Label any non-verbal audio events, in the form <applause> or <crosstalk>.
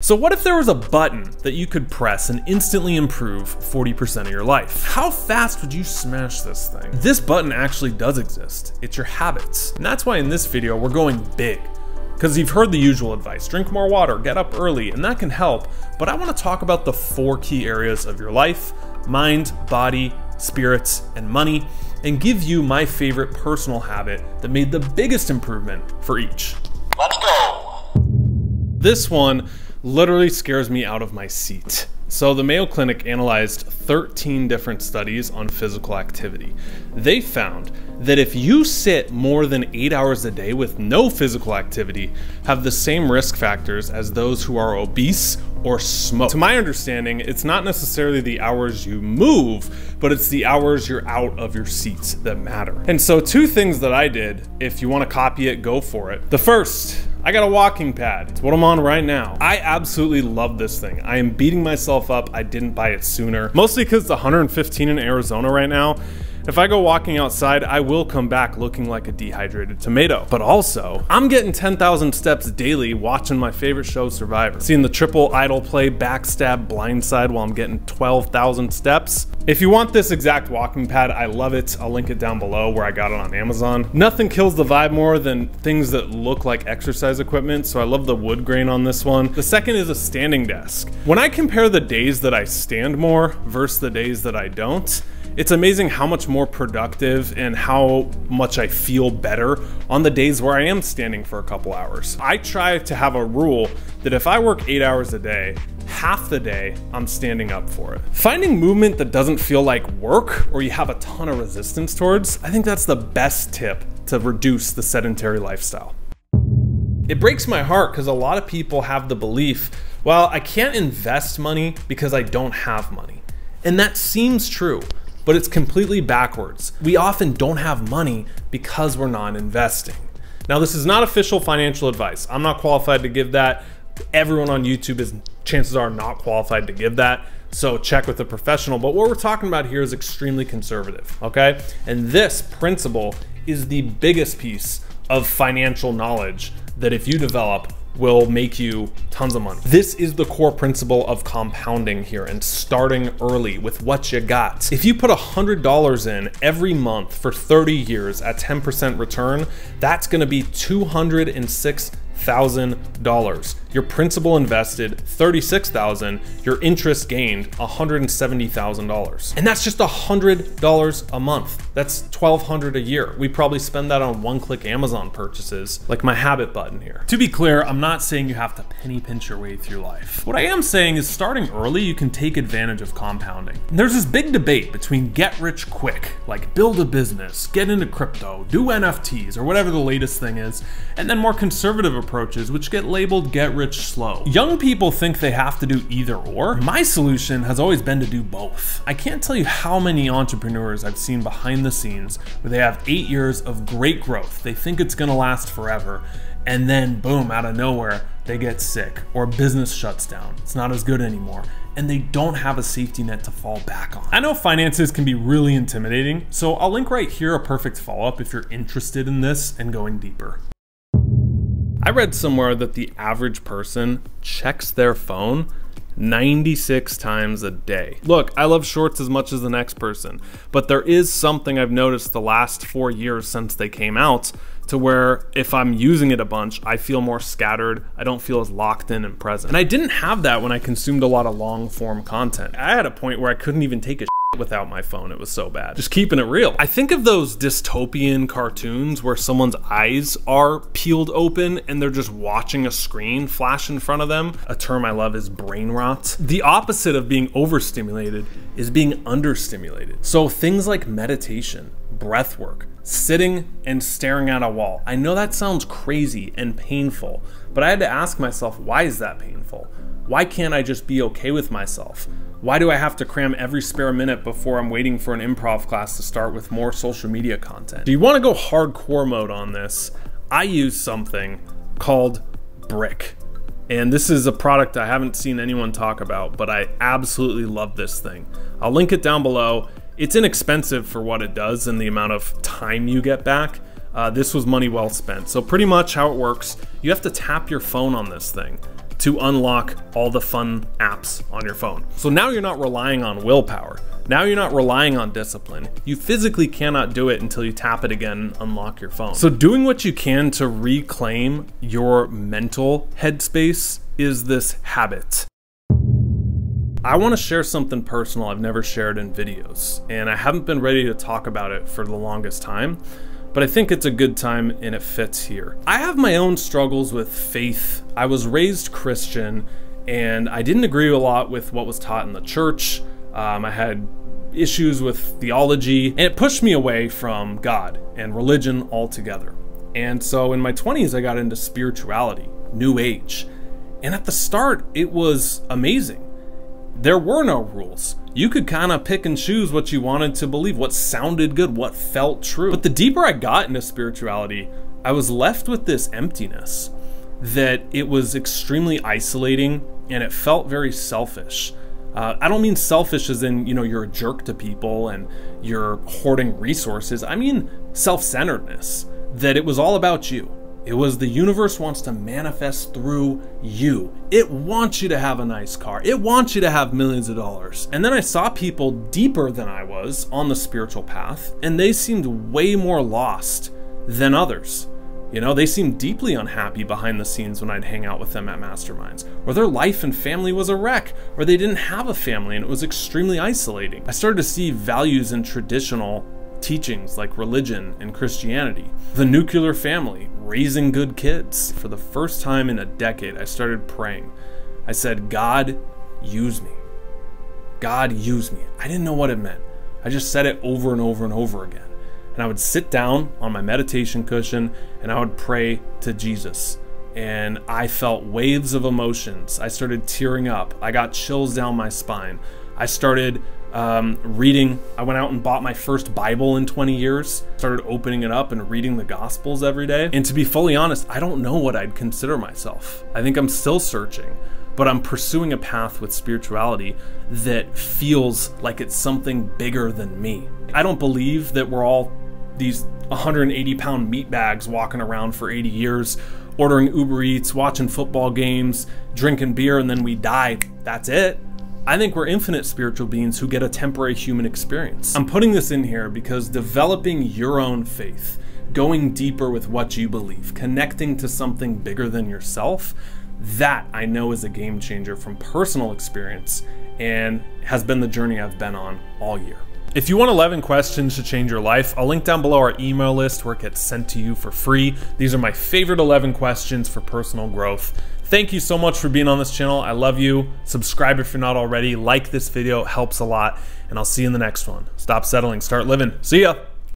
So what if there was a button that you could press and instantly improve 40% of your life? How fast would you smash this thing? This button actually does exist. It's your habits. And that's why in this video, we're going big. Because you've heard the usual advice, drink more water, get up early, and that can help, but I wanna talk about the four key areas of your life, mind, body, spirits, and money, and give you my favorite personal habit that made the biggest improvement for each. Let's go. This one literally scares me out of my seat. So, the Mayo Clinic analyzed 13 different studies on physical activity. They found that if you sit more than eight hours a day with no physical activity, have the same risk factors as those who are obese or smoke. To my understanding, it's not necessarily the hours you move, but it's the hours you're out of your seats that matter. And so, two things that I did, if you want to copy it, go for it. The first, I got a walking pad. It's what I'm on right now. I absolutely love this thing. I am beating myself up I didn't buy it sooner. Mostly because it's 115 in Arizona right now. If I go walking outside, I will come back looking like a dehydrated tomato. But also, I'm getting 10,000 steps daily watching my favorite show, Survivor. Seeing the triple idol play, backstab, blindside while I'm getting 12,000 steps. If you want this exact walking pad, I love it. I'll link it down below where I got it on Amazon. Nothing kills the vibe more than things that look like exercise equipment, so I love the wood grain on this one. The second is a standing desk. When I compare the days that I stand more versus the days that I don't, it's amazing how much more productive and how much I feel better on the days where I am standing for a couple hours. I try to have a rule that if I work eight hours a day, half the day I'm standing up for it. Finding movement that doesn't feel like work or you have a ton of resistance towards, I think that's the best tip to reduce the sedentary lifestyle. It breaks my heart because a lot of people have the belief, well, I can't invest money because I don't have money. And that seems true but it's completely backwards. We often don't have money because we're not investing. Now, this is not official financial advice. I'm not qualified to give that. Everyone on YouTube is, chances are, not qualified to give that. So check with a professional. But what we're talking about here is extremely conservative, okay? And this principle is the biggest piece of financial knowledge that if you develop, will make you tons of money. This is the core principle of compounding here and starting early with what you got. If you put $100 in every month for 30 years at 10% return, that's gonna be 206 $1,000. Your principal invested 36,000, your interest gained $170,000. And that's just $100 a month. That's $1,200 a year. We probably spend that on one-click Amazon purchases, like my habit button here. To be clear, I'm not saying you have to penny pinch your way through life. What I am saying is starting early, you can take advantage of compounding. And there's this big debate between get rich quick, like build a business, get into crypto, do NFTs, or whatever the latest thing is, and then more conservative approaches, which get labeled get rich slow. Young people think they have to do either or. My solution has always been to do both. I can't tell you how many entrepreneurs I've seen behind the scenes where they have eight years of great growth. They think it's gonna last forever. And then boom, out of nowhere, they get sick or business shuts down. It's not as good anymore and they don't have a safety net to fall back on. I know finances can be really intimidating, so I'll link right here a perfect follow up if you're interested in this and going deeper. I read somewhere that the average person checks their phone 96 times a day. Look, I love shorts as much as the next person, but there is something I've noticed the last four years since they came out to where if I'm using it a bunch, I feel more scattered. I don't feel as locked in and present. And I didn't have that when I consumed a lot of long form content. I had a point where I couldn't even take a <laughs> without my phone. It was so bad. Just keeping it real. I think of those dystopian cartoons where someone's eyes are peeled open and they're just watching a screen flash in front of them. A term I love is brain rot. The opposite of being overstimulated is being understimulated. So things like meditation, breath work, sitting and staring at a wall. I know that sounds crazy and painful, but I had to ask myself, why is that painful? Why can't I just be okay with myself? Why do I have to cram every spare minute before I'm waiting for an improv class to start with more social media content? Do you want to go hardcore mode on this? I use something called Brick. And this is a product I haven't seen anyone talk about, but I absolutely love this thing. I'll link it down below. It's inexpensive for what it does and the amount of time you get back. Uh, this was money well spent. So pretty much how it works, you have to tap your phone on this thing to unlock all the fun apps on your phone. So now you're not relying on willpower. Now you're not relying on discipline. You physically cannot do it until you tap it again and unlock your phone. So doing what you can to reclaim your mental headspace is this habit. I want to share something personal I've never shared in videos, and I haven't been ready to talk about it for the longest time, but I think it's a good time and it fits here. I have my own struggles with faith. I was raised Christian, and I didn't agree a lot with what was taught in the church. Um, I had issues with theology, and it pushed me away from God and religion altogether. And so in my 20s, I got into spirituality, New Age. And at the start, it was amazing there were no rules. You could kind of pick and choose what you wanted to believe, what sounded good, what felt true. But the deeper I got into spirituality, I was left with this emptiness that it was extremely isolating and it felt very selfish. Uh, I don't mean selfish as in, you know, you're a jerk to people and you're hoarding resources. I mean self centeredness, that it was all about you. It was the universe wants to manifest through you. It wants you to have a nice car. It wants you to have millions of dollars. And then I saw people deeper than I was on the spiritual path, and they seemed way more lost than others. You know, they seemed deeply unhappy behind the scenes when I'd hang out with them at masterminds, or their life and family was a wreck, or they didn't have a family and it was extremely isolating. I started to see values in traditional teachings like religion and Christianity, the nuclear family, raising good kids. For the first time in a decade, I started praying. I said, God, use me. God, use me. I didn't know what it meant. I just said it over and over and over again. And I would sit down on my meditation cushion and I would pray to Jesus. And I felt waves of emotions. I started tearing up. I got chills down my spine. I started um, reading. I went out and bought my first Bible in 20 years, started opening it up and reading the Gospels every day. And to be fully honest, I don't know what I'd consider myself. I think I'm still searching, but I'm pursuing a path with spirituality that feels like it's something bigger than me. I don't believe that we're all these 180 pound meat bags walking around for 80 years, ordering Uber Eats, watching football games, drinking beer, and then we die. That's it. I think we're infinite spiritual beings who get a temporary human experience. I'm putting this in here because developing your own faith, going deeper with what you believe, connecting to something bigger than yourself, that I know is a game changer from personal experience and has been the journey I've been on all year. If you want 11 questions to change your life, I'll link down below our email list where it gets sent to you for free. These are my favorite 11 questions for personal growth. Thank you so much for being on this channel. I love you. Subscribe if you're not already. Like this video, it helps a lot. And I'll see you in the next one. Stop settling, start living. See ya.